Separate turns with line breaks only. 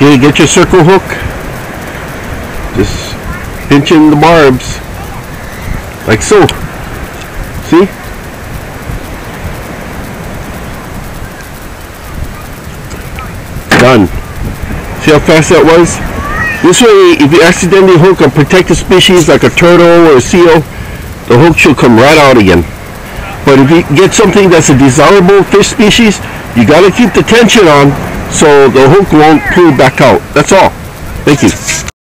Okay, get your circle hook. Just pinch in the barbs. Like so. See? Done. See how fast that was? This way, if you accidentally hook a protected species like a turtle or a seal, the hook should come right out again. But if you get something that's a desirable fish species, you gotta keep the tension on so the hook won't pull back out. That's all. Thank you.